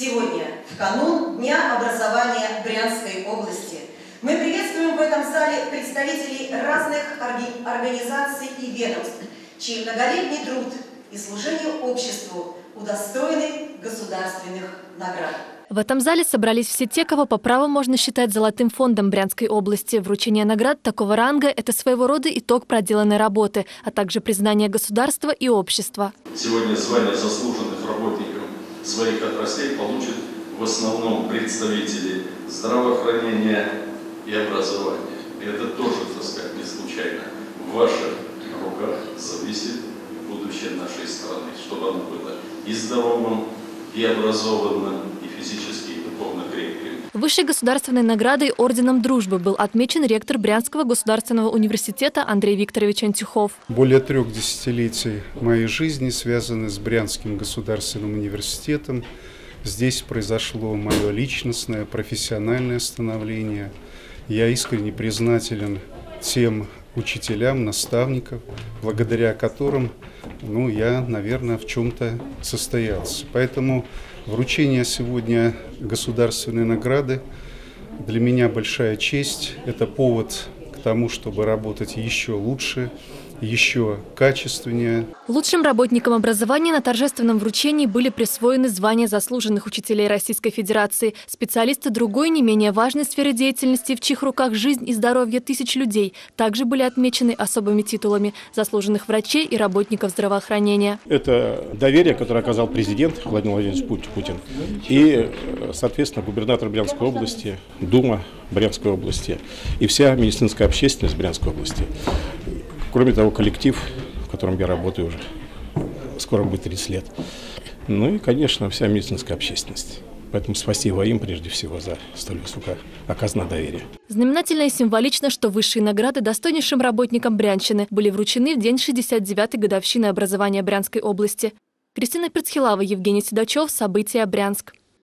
Сегодня, в канун Дня образования Брянской области, мы приветствуем в этом зале представителей разных организаций и ведомств, чей многолетний труд и служение обществу удостоены государственных наград. В этом зале собрались все те, кого по праву можно считать золотым фондом Брянской области. Вручение наград такого ранга – это своего рода итог проделанной работы, а также признание государства и общества. Сегодня звание заслуженных работников своих отраслей получат в основном представители здравоохранения и образования. И это тоже, так сказать, не случайно. В ваших руках зависит будущее нашей страны, чтобы оно было и здоровым, и образованным, физически и духовно. Высшей государственной наградой Орденом Дружбы был отмечен ректор Брянского государственного университета Андрей Викторович Антюхов. Более трех десятилетий моей жизни связаны с Брянским государственным университетом. Здесь произошло мое личностное, профессиональное становление. Я искренне признателен тем учителям, наставникам, благодаря которым ну, я, наверное, в чем-то состоялся. Поэтому вручение сегодня государственной награды для меня большая честь. Это повод к тому, чтобы работать еще лучше, еще качественнее. Лучшим работникам образования на торжественном вручении были присвоены звания заслуженных учителей Российской Федерации, специалисты другой не менее важной сферы деятельности, в чьих руках жизнь и здоровье тысяч людей, также были отмечены особыми титулами заслуженных врачей и работников здравоохранения. Это доверие, которое оказал президент Владимир Владимирович Путин и, соответственно, губернатор Брянской области, Дума Брянской области и вся медицинская общественность Брянской области. Кроме того, коллектив, в котором я работаю уже, скоро будет 30 лет. Ну и, конечно, вся медицинская общественность. Поэтому спасибо им прежде всего за столь высокое оказанное доверие. Знаменательно и символично, что высшие награды достойнейшим работникам Брянщины были вручены в день 69-й годовщины образования Брянской области. Кристина Перцхилава, Евгений Седачев. События. Брянск.